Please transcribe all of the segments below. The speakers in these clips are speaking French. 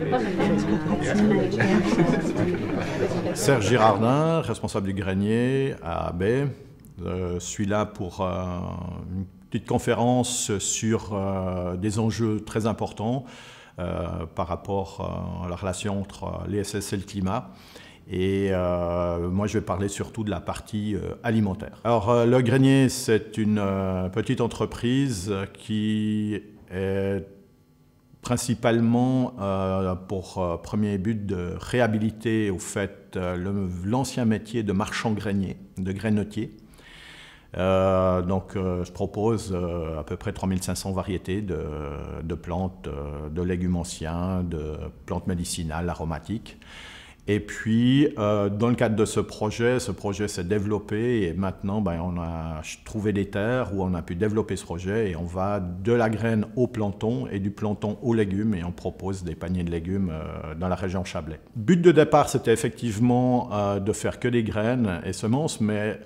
Serge Girardin, responsable du grenier à Abbé. Je suis là pour euh, une petite conférence sur euh, des enjeux très importants euh, par rapport à la relation entre l'ESS et le climat. Et moi, je vais parler surtout de la partie alimentaire. Alors, le grenier, c'est une petite entreprise qui est principalement euh, pour euh, premier but de réhabiliter au fait euh, l'ancien métier de marchand grenier, de grainotier. donc je propose à peu près 3500 variétés de, de plantes, de légumes anciens, de plantes médicinales, aromatiques. Et puis, euh, dans le cadre de ce projet, ce projet s'est développé et maintenant, ben, on a trouvé des terres où on a pu développer ce projet et on va de la graine au planton et du planton aux légumes et on propose des paniers de légumes euh, dans la région Chablais. But de départ, c'était effectivement euh, de faire que des graines et semences, mais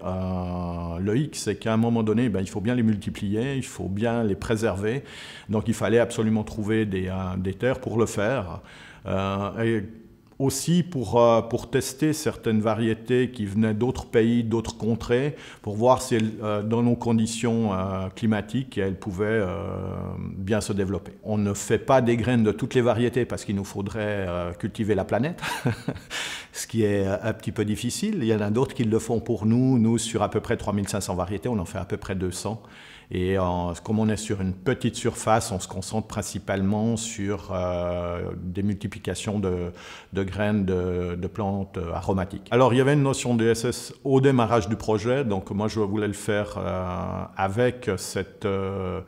le hic, c'est qu'à un moment donné, ben, il faut bien les multiplier, il faut bien les préserver. Donc, il fallait absolument trouver des, terres pour le faire. Aussi pour, euh, pour tester certaines variétés qui venaient d'autres pays, d'autres contrées, pour voir si euh, dans nos conditions euh, climatiques, elles pouvaient bien se développer. On ne fait pas des graines de toutes les variétés parce qu'il nous faudrait cultiver la planète, ce qui est un petit peu difficile. Il y en a d'autres qui le font pour nous. Nous, sur à peu près 3500 variétés, on en fait à peu près 200. Et comme on est sur une petite surface, on se concentre principalement sur euh, des multiplications de, graines de, plantes aromatiques. Alors il y avait une notion de SS au démarrage du projet, donc moi je voulais le faire euh, avec cette... Euh,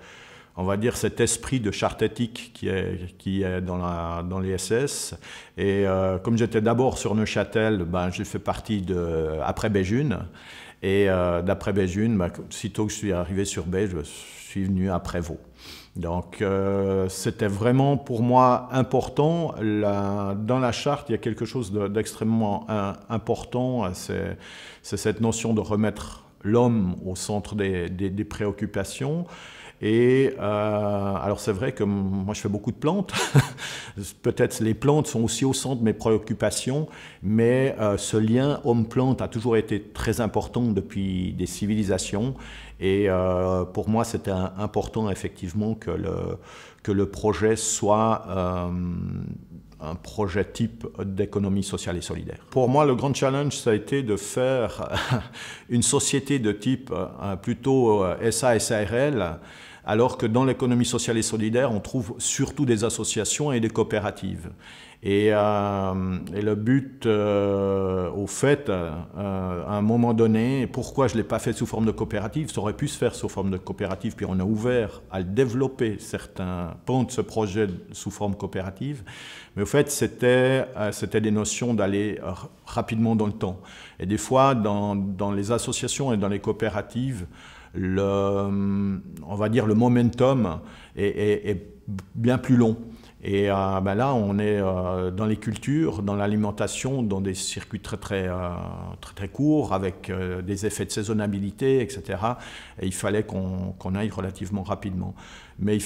on va dire cet esprit de charte éthique qui est, qui est dans, les SS. Et comme j'étais d'abord sur Neuchâtel, ben, j'ai fait partie de, après Béjune. Et euh, d'après Béjune, bah, sitôt que je suis arrivé sur Béj, je suis venu après vous. Donc euh, c'était vraiment pour moi important. dans la charte, il y a quelque chose d'extrêmement important, c'est cette notion de remettre l'homme au centre des, préoccupations. Et euh, alors c'est vrai que moi je fais beaucoup de plantes. Peut-être les plantes sont aussi au centre de mes préoccupations, mais euh, ce lien homme-plante a toujours été très important depuis des civilisations. Et euh, pour moi c'était important effectivement que le, que le projet soit un projet type d'économie sociale et solidaire. Pour moi, le grand challenge, ça a été de faire une société de type plutôt SA-SARL alors que dans l'économie sociale et solidaire, on trouve surtout des associations et des coopératives. Et, euh, le but, euh, au fait, euh, à un moment donné, pourquoi je ne l'ai pas fait sous forme de coopérative Ça aurait pu se faire sous forme de coopérative, puis on a ouvert à développer certains pans de ce projet sous forme coopérative. Mais au fait, c'était des notions d'aller rapidement dans le temps. Et des fois, dans, les associations et dans les coopératives, on va dire le momentum est, bien plus long. Et euh, ben là, on est euh, dans les cultures, dans l'alimentation, dans des circuits très très, euh, très, courts, avec des effets de saisonnabilité, etc. Et il fallait qu'on aille relativement rapidement. Mais,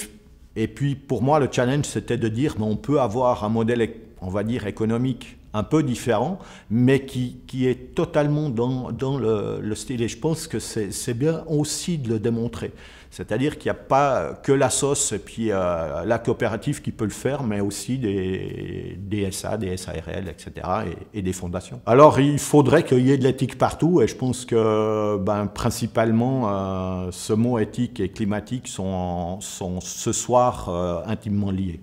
et puis, pour moi, le challenge, c'était de dire, mais on peut avoir un modèle, on va dire, économique un peu différent, mais qui, qui est totalement dans, dans le, le, style. Et je pense que c'est bien aussi de le démontrer. C'est-à-dire qu'il n'y a pas que la sauce et puis euh, la coopérative qui peut le faire, mais aussi des, des SA, des SARL, etc. Et, et, des fondations. Alors il faudrait qu'il y ait de l'éthique partout et je pense que ben, principalement euh, ce mot éthique et climatique sont, sont ce soir euh, intimement liés.